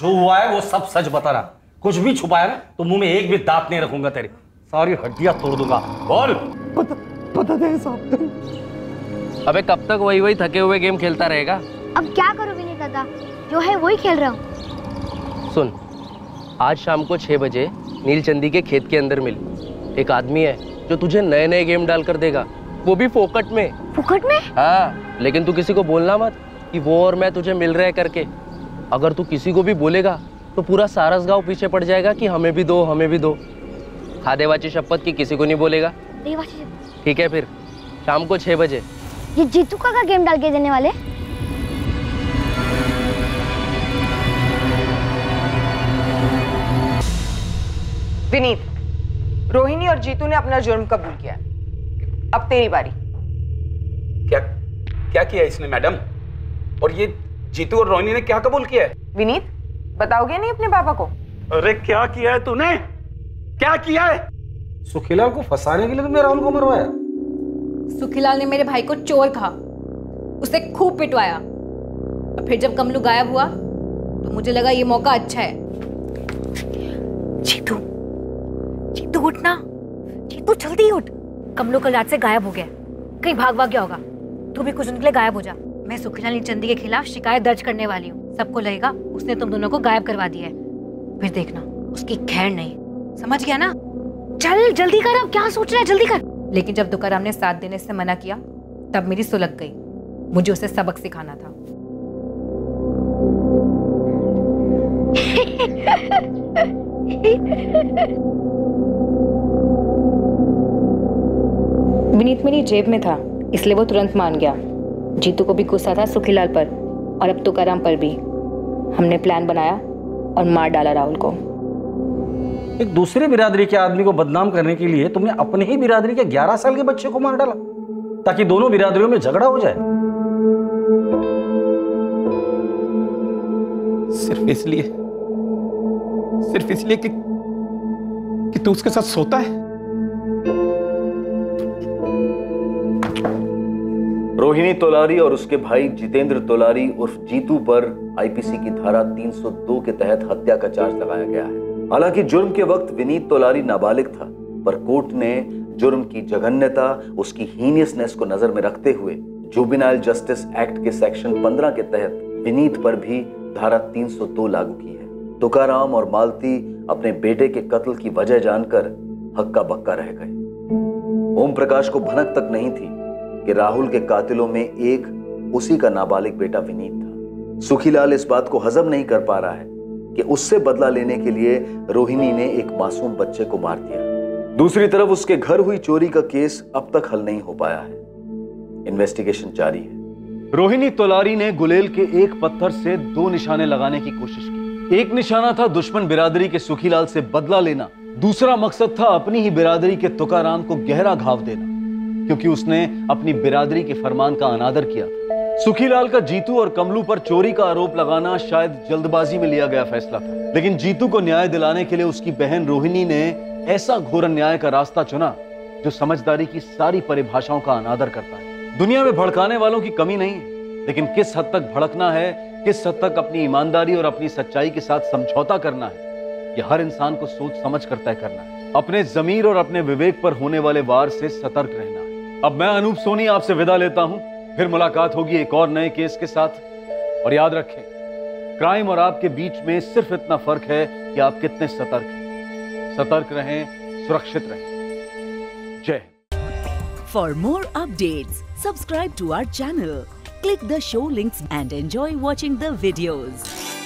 जो हुआ है वो सब सच बता रहा। कुछ भी छुपाया ना तो मुँह में एक भी दांत नहीं रखूँगा तेरे। सारी हड्डियाँ तोड़ दूँगा। बोल। बता बता दे साहब। अबे कब तक वही वही थके हुए गेम खेलता रहेगा? अब क्या करूँ विनीत दादा? जो है वही खेल रहा हूँ। सुन आज शाम को छह बजे नीलचंदी के खेत के अंदर मिल। एक आदमी है जो तुझे नए नए गेम डाल कर देगा। वो भी फोकट में। फुकट में? हाँ लेकिन तू किसी को बोलना मत कि वो और मैं तुझे मिल रहे करके। अगर तू किसी को भी बोलेगा तो पूरा सारस गाँव पीछे पड़ जाएगा कि हमें भी दो हमें भी दो। खादेवाची शपथ की किसी को नहीं बोलेगा? देवाशी ठीक है फिर। शाम को छह बजे। ये जीतू का, का गेम डाल के देने वाले? विनीत रोहिणी और जीतू ने अपना जुर्म कबूल किया अब तेरी बारी। क्या क्या किया इसने मैडम? और ये जीतू और रोहिणी ने क्या कबूल किया है? विनीत बताओगे नहीं अपने पापा को? अरे क्या किया है तूने? क्या किया है? सुखीलाल को फंसाने के लिए तुमने राहुल को मरवाया। सुखीलाल ने मेरे भाई को चोर कहा। उसे खूब पिटवाया। और फिर जब कमलू गायब हुआ तो मुझे लगा ये मौका अच्छा है। जीतू जीतू उठना जीतू जल्दी उठ। कमलू कल रात से गायब हो गया कहीं भाग भाग गया होगा। तू भी कुछ दिन के लिए गायब हो जा। मैं सुखीलाल चंदी के खिलाफ शिकायत दर्ज करने वाली हूँ। सबको लगेगा उसने तुम दोनों को गायब करवा दिया है। फिर देखना उसकी खैर नहीं। समझ गया ना? चल, जल्दी कर, अब क्या सोच रहा है? जल्दी कर। लेकिन जब दुकाराम ने साथ देने से मना किया, तब मेरी सुलग गई। मुझे उसे सबक सिखाना था। विनीत मेरी जेब में था, इसलिए वो तुरंत मान गया। जीतू को भी गुस्सा था सुखीलाल पर, और अब तुकाराम पर भी। हमने प्लान बनाया और मार डाला राहुल को। एक दूसरे बिरादरी के आदमी को बदनाम करने के लिए तुमने अपने ही बिरादरी के 11 साल के बच्चे को मार डाला ताकि दोनों बिरादरियों में झगड़ा हो जाए। सिर्फ़ इसलिए सिर्फ़ इसलिए कि कि तू उसके साथ सोता है? रोहिणी तोलारी और उसके भाई जितेंद्र तोलारी उर्फ़ जीतू पर आईपीसी की धारा 302 के तहत हत्या का चार्ज लगाया गया है। हालाँकि जुर्म के वक्त विनीत तोलारी नाबालिग था, पर कोर्ट ने जुर्म की जघन्यता, उसकी हीनियसनेस को नज़र में रखते हुए जुबिनाइल जस्टिस एक्ट के सेक्शन 15 के तहत विनीत पर भी धारा 302 लागू की है। तुकाराम और मालती अपने बेटे के कत्ल की वजह जानकर हक्का बक्का रह गए। ओम प्रकाश को भनक तक नहीं थी कि राहुल के कातिलों में एक उसी का नाबालिग बेटा विनीत था। सुखीलाल इस बात को हजम नहीं कर पा रहा है कि उससे बदला लेने के लिए रोहिणी ने एक मासूम बच्चे को मार दिया। दूसरी तरफ़ उसके घर हुई चोरी का केस अब तक हल नहीं हो पाया है। इन्वेस्टिगेशन जारी है। रोहिणी तोलारी ने गुलेल के एक पत्थर से दो निशाने लगाने की कोशिश की। एक निशाना था दुश्मन बिरादरी के सुखीलाल से बदला लेना। दूसरा मकसद था अपनी ही बिरादरी के तुकाराम को गहरा घाव देना, क्योंकि उसने अपनी बिरादरी के फरमान का अनादर किया सुखीलाल का जीतू और कमलू पर चोरी का आरोप लगाना शायद जल्दबाजी में लिया गया फैसला था। लेकिन जीतू को न्याय दिलाने के लिए उसकी बहन रोहिणी ने ऐसा घोर अन्याय का रास्ता चुना जो समझदारी की सारी परिभाषाओं का अनादर करता है। दुनिया में भड़काने वालों की कमी नहीं है, लेकिन किस हद तक भड़कना है, किस हद तक अपनी ईमानदारी और अपनी सच्चाई के साथ समझौता करना है, यह हर इंसान को सोच समझ कर तय करना है। अपने जमीर और अपने विवेक पर होने वाले वार से सतर्क रहना है। अब मैं अनूप सोनी आपसे विदा लेता हूँ। फिर मुलाकात होगी एक और नए केस के साथ। और याद रखें, क्राइम और आपके बीच में सिर्फ़ इतना फ़र्क है कि आप कितने सतर्क हैं। सतर्क रहें, सुरक्षित रहें। जय for more update subscribe to our channel click the show links and enjoy watching the videos